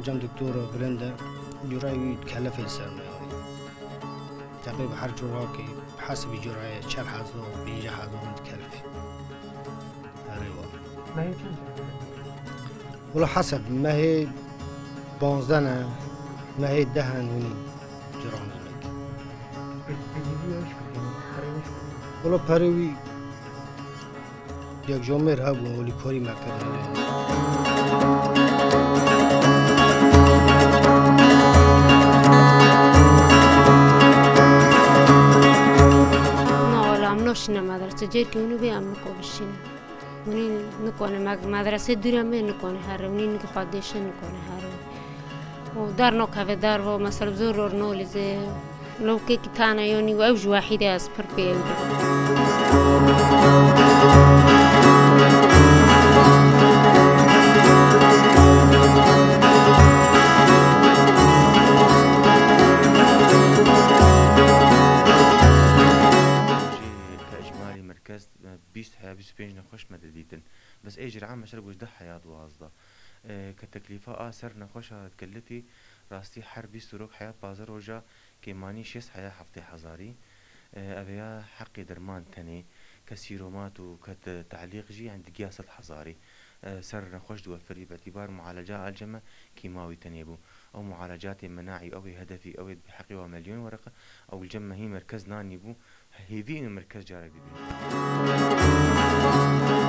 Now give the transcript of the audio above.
جام دکتر بلنده جورایی انسان سرمایه تقریبا هر جورا که حسب جورای چل هزار از هزار متکلفه ریوا ولا حسب مه هي بانزدن ما هي دهن ونی جران ولی پریوی یک جامعه را بون ولی کاری مکرده نشینه مدرسه جیر که اونو بی هم نکو بشینه اونی نکنه مگ مدرسه دورم بی نکنه هر اونی نگه خودشه نکنه هر و در نکوه در و مثلا زور رو نولیزه لو که که تانه یونی و اوج واحده از پر پیوده مركز 20 حياه 25 نخش مدديتن بس اجر عام مشرب وجده حياة وازدة. آه كتكلفة آه سر نخوش تكلفي راستي حر 20 روك حياة بازار وجا. كيماني شيس حياة حفتي حزاري. آه ابيا حقي درمان تاني كسيرومات وكتعليق جي عند قياس الحزاري. آه سر نخوش دوفري باعتبار معالجة الجمة كيماوي تنيبو أو معالجات مناعي أو هدفي أو بحقي ومليون ورقة. أو الجمة هي مركز ناني بو. هيفي مركز جارك دي Thank you.